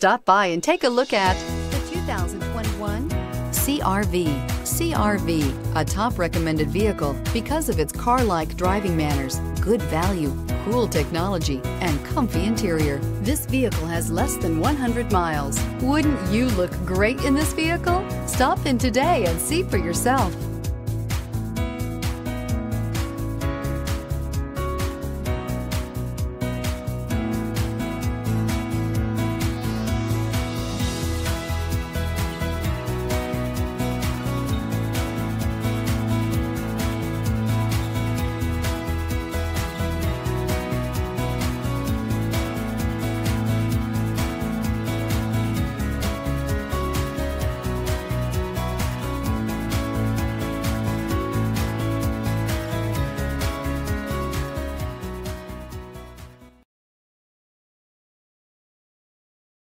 Stop by and take a look at the 2021 CRV. CRV, a top recommended vehicle because of its car-like driving manners, good value, cool technology, and comfy interior. This vehicle has less than 100 miles. Wouldn't you look great in this vehicle? Stop in today and see for yourself.